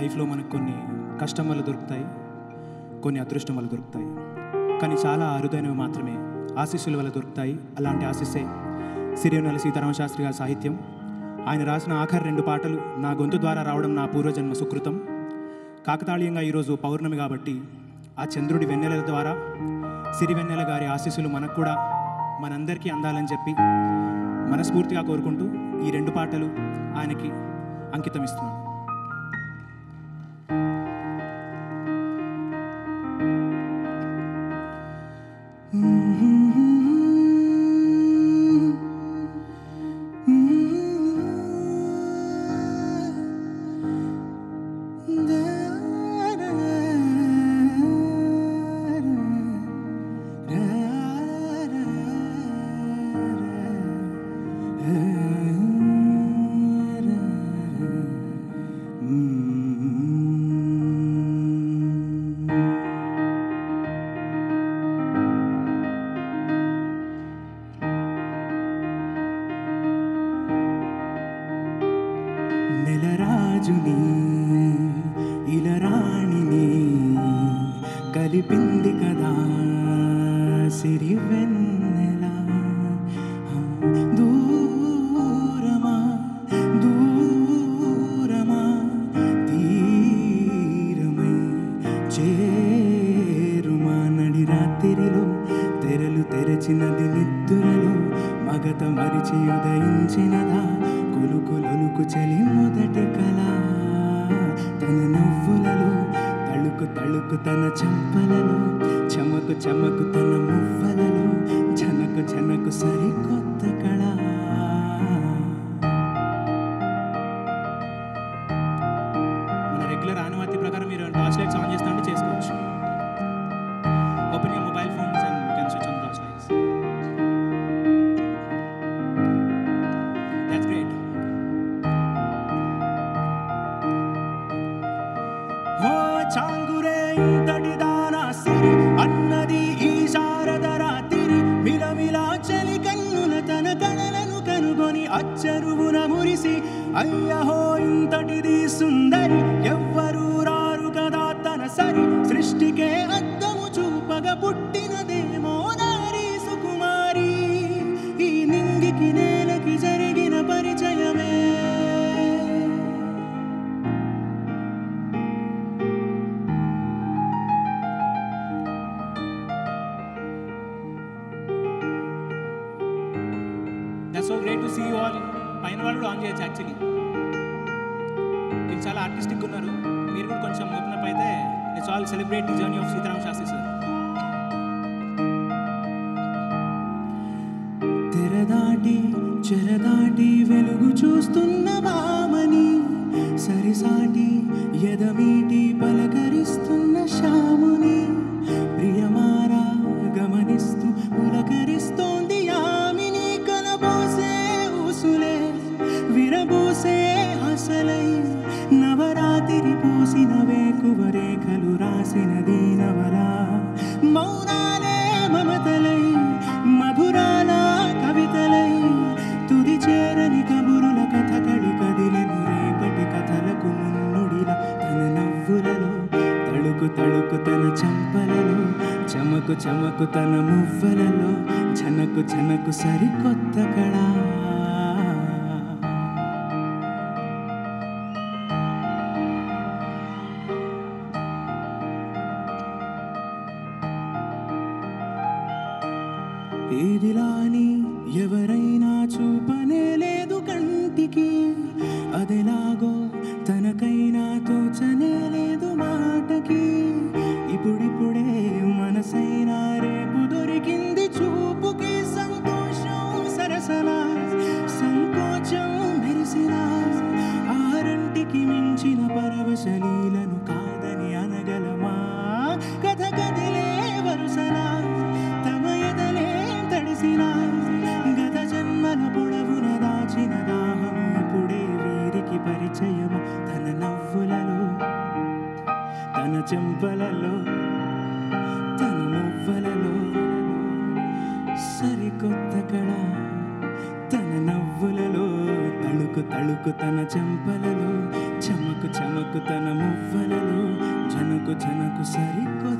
లైఫ్లో మనకు కొన్ని కష్టం వల్ల దొరుకుతాయి కొన్ని అదృష్టం వల్ల దొరుకుతాయి. కానీ చాలా అరుదైనవి మాత్రమే ఆశీస్సుల వల్ల దొరుకుతాయి. అలాంటి ఆశీస్సే సిరివెన్నెల సీతారామ శాస్త్రి గారి సాహిత్యం. ఆయన రాసిన ఆఖరి రెండు పాటలు నా గొంతు ద్వారా రావడం నా పూర్వజన్మ సుకృతం. కాకతాళీయంగా ఈరోజు పౌర్ణమి కాబట్టి ఆ చంద్రుడి వెన్నెల ద్వారా సిరివెన్నెల గారి ఆశీస్సులు మనకు కూడా మనందరికీ అందాలని చెప్పి మనస్ఫూర్తిగా కోరుకుంటూ ఈ రెండు పాటలు ఆయనకి అంకితం ఇస్తున్నాను నెలరాజుని ఇలరాణిని కలిపింది కదా సిరివెన్నెల తెరచినది నిద్దురలో మగత మరిచి ఉదయించినదా? కొలుకులొలుకు చలి మొదటి కళ. తన నవ్వులలో తళుకు తళుకు తన చెంపలలో చమకు చమకు తన మువ్వలలో జనకు జనకు సరికొత్త చాంగురే ఇంతటి సిరి అన్నది ఈ శారద రాత్రి మిలమిలా చలి కన్నుల తన కళలను కనుగొని అచ్చరువున మురిసి అయ్యహో ఇంతటిది సుందరి that's so great to see you all పైన వాళ్ళు ఆన్ చేయొచ్చు యాక్చువల్లీ మీరు చాలా ఆర్టిస్టిక్ ఉన్నారు. మీరు కూడా కొంచెం ఓపెన్ అయితే it's all celebrate the journey of Sitarama Sastri sir తెరదాటి చెరదాటి వెలుగు చూస్తున్న బామని సరిసాటి ఎదమీటి నవరాత్రి పూసిన వేకువ రేఖలు రాసిన దీనవల. మౌనాలే మమతలై మధురాల కవితలై తుది చేరని కబురుల కథ కడి కదిలిన రేపటి కథలకు మున్నుడిల తన నవ్వులలో తళుకు తళుకు తన చంపలలో చమకు చమకు తన మువ్వలలో చనకు చనకు సరికొత్త కళ. ఏదిలాని ఎవరైనా చూపనే లేదు కంటికి. అదెలాగో తనకైనా తోచనే లేదు మాటకి. ఇప్పుడిప్పుడే మనసైనా రేపు దొరికింది చూపుకి. సంతోషం సరసలా సంకోచం మెరిసిన. ఆరంటికి మించిన పరవశలీల చెంపలలో తన మువ్వలలో సరికొత్త కళ తన నవ్వులలో తళుకు తళుకు తన చెంపలలో చమకు చమకు చమకు తన మువ్వలలో జనకు జనకు సరికొత్త